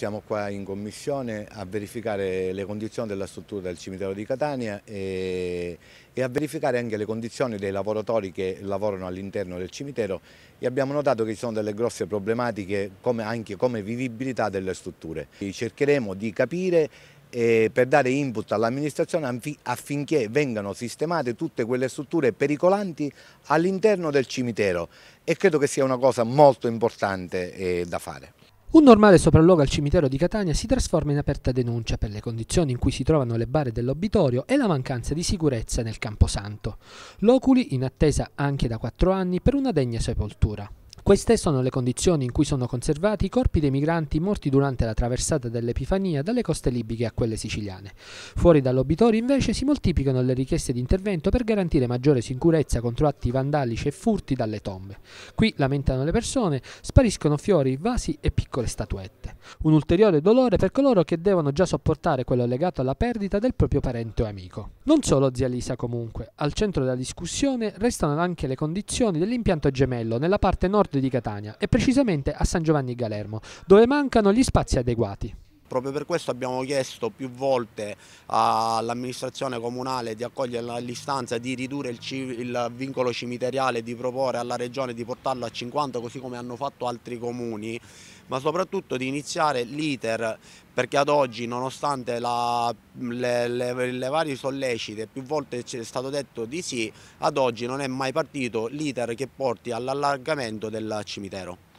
Siamo qua in commissione a verificare le condizioni della struttura del cimitero di Catania e, e a verificare anche le condizioni dei lavoratori che lavorano all'interno del cimitero e abbiamo notato che ci sono delle grosse problematiche come, anche come vivibilità delle strutture. Cercheremo di capire eh, per dare input all'amministrazione affinché vengano sistemate tutte quelle strutture pericolanti all'interno del cimitero e credo che sia una cosa molto importante eh, da fare. Un normale sopralluogo al cimitero di Catania si trasforma in aperta denuncia per le condizioni in cui si trovano le bare dell'obitorio e la mancanza di sicurezza nel Camposanto. Loculi in attesa anche da quattro anni per una degna sepoltura. Queste sono le condizioni in cui sono conservati i corpi dei migranti morti durante la traversata dell'Epifania dalle coste libiche a quelle siciliane. Fuori dall'obitorio invece si moltiplicano le richieste di intervento per garantire maggiore sicurezza contro atti vandalici e furti dalle tombe. Qui lamentano le persone, spariscono fiori, vasi e piccole statuette. Un ulteriore dolore per coloro che devono già sopportare quello legato alla perdita del proprio parente o amico. Non solo zia Lisa comunque, al centro della discussione restano anche le condizioni dell'impianto gemello nella parte nord di Catania e precisamente a San Giovanni Galermo, dove mancano gli spazi adeguati. Proprio per questo abbiamo chiesto più volte all'amministrazione comunale di accogliere l'istanza di ridurre il, il, vincolo cimiteriale di proporre alla regione di portarlo a 50 così come hanno fatto altri comuni, ma soprattutto di iniziare l'iter perché ad oggi nonostante la, le, le, le, varie sollecite più volte ci è stato detto di sì, ad oggi non è mai partito l'iter che porti all'allargamento del cimitero.